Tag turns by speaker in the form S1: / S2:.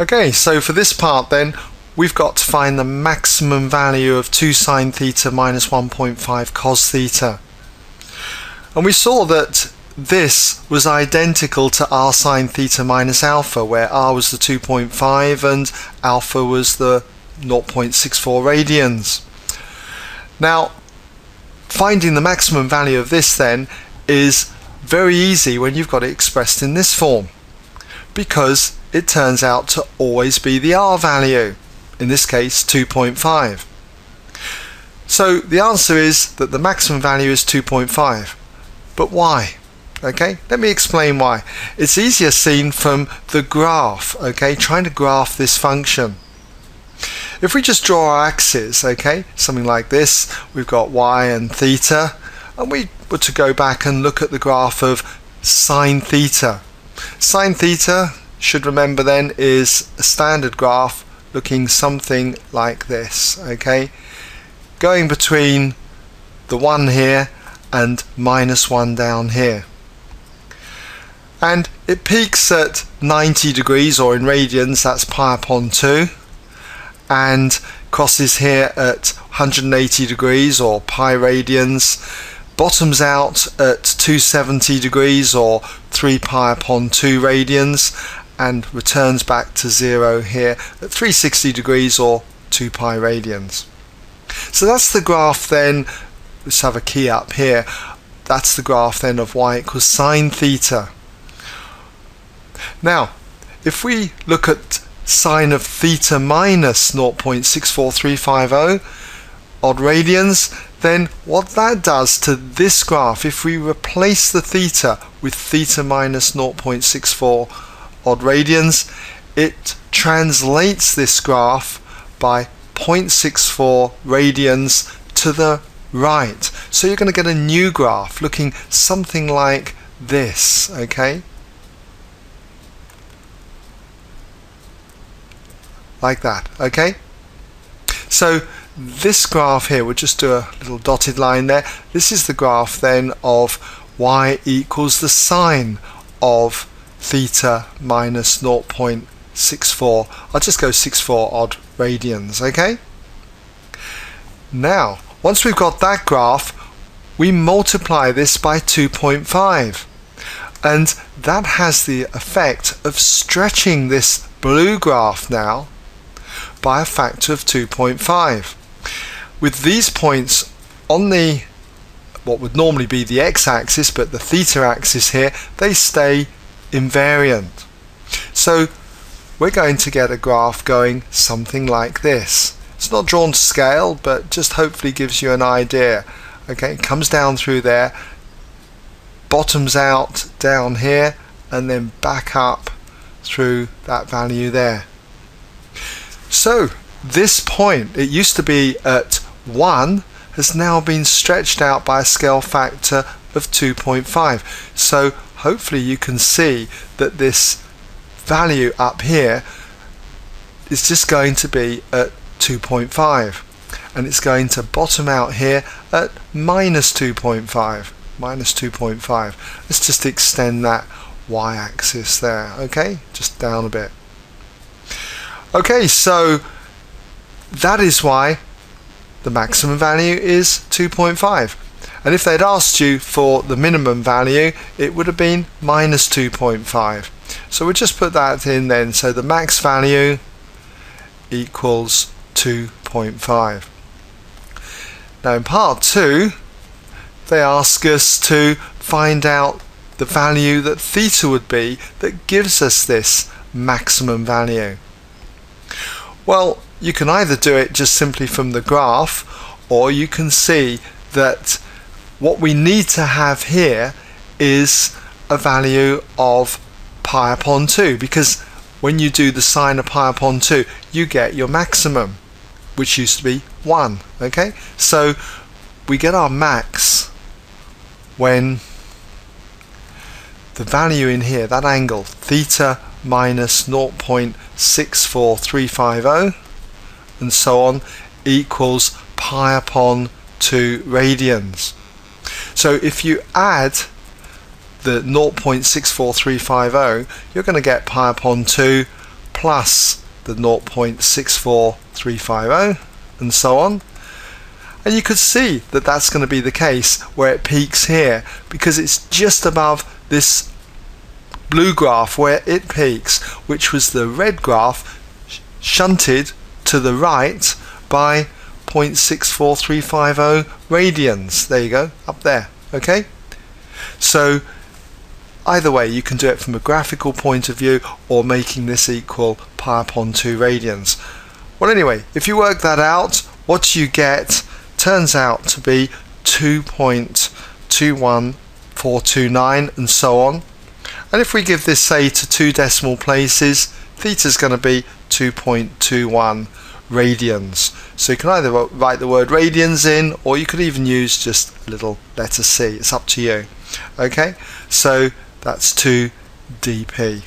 S1: Okay, so for this part then, we've got to find the maximum value of 2 sine theta minus 1.5 cos theta. And we saw that this was identical to r sine theta minus alpha, where r was the 2.5 and alpha was the 0.64 radians. Now, finding the maximum value of this then is very easy when you've got it expressed in this form because it turns out to always be the R value, in this case 2.5. So the answer is that the maximum value is 2.5. But why? Okay, let me explain why. It's easier seen from the graph, okay, trying to graph this function. If we just draw our axes, okay, something like this, we've got y and theta, and we were to go back and look at the graph of sine theta. Sine theta, should remember then, is a standard graph looking something like this, okay? Going between the 1 here and minus 1 down here. And it peaks at 90 degrees, or in radians, that's pi upon 2 and crosses here at 180 degrees or pi radians bottoms out at 270 degrees or 3 pi upon 2 radians and returns back to zero here at 360 degrees or 2 pi radians. So that's the graph then, let's have a key up here, that's the graph then of y equals sine theta. Now, if we look at sine of theta minus 0.64350 odd radians, then what that does to this graph, if we replace the theta with theta minus 0.64 odd radians, it translates this graph by 0.64 radians to the right. So you're going to get a new graph looking something like this, okay? like that okay so this graph here we'll just do a little dotted line there this is the graph then of y equals the sine of theta minus 0.64 I'll just go 64 odd radians okay? Now once we've got that graph we multiply this by 2.5 and that has the effect of stretching this blue graph now by a factor of 2.5. With these points on the what would normally be the x-axis but the theta axis here they stay invariant. So we're going to get a graph going something like this. It's not drawn to scale but just hopefully gives you an idea. Okay, it comes down through there, bottoms out down here and then back up through that value there. So this point, it used to be at 1, has now been stretched out by a scale factor of 2.5. So hopefully you can see that this value up here is just going to be at 2.5 and it's going to bottom out here at minus 2.5 minus 2.5 let's just extend that y-axis there okay? Just down a bit. Okay, so that is why the maximum value is 2.5. And if they'd asked you for the minimum value, it would have been minus 2.5. So we'll just put that in then. So the max value equals 2.5. Now in part 2, they ask us to find out the value that theta would be that gives us this maximum value. Well, you can either do it just simply from the graph or you can see that what we need to have here is a value of pi upon 2 because when you do the sine of pi upon 2 you get your maximum which used to be 1 okay so we get our max when the value in here that angle theta minus 0.64350 and so on equals pi upon 2 radians. So if you add the 0.64350 you're going to get pi upon 2 plus the 0.64350 and so on. And you could see that that's going to be the case where it peaks here because it's just above this blue graph where it peaks, which was the red graph shunted to the right by 0.64350 radians. There you go, up there. Okay? So either way, you can do it from a graphical point of view or making this equal pi upon 2 radians. Well, anyway, if you work that out, what you get turns out to be 2.21429 and so on. And if we give this say to two decimal places, theta is going to be 2.21 radians. So you can either write the word radians in or you could even use just a little letter C. It's up to you. Okay, so that's 2 dp.